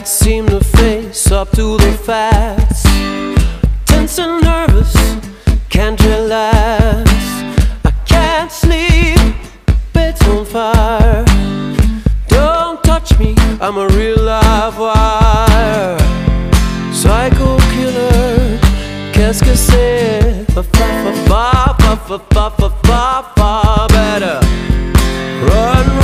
can't seem to face up to the facts. Tense and nervous, can't relax. I can't sleep, bed's on fire. Don't touch me, I'm a real live wire. Psycho killer, qu'est-ce que c'est? Fa fa fa fa fa fa fa fa fa better. Run, run.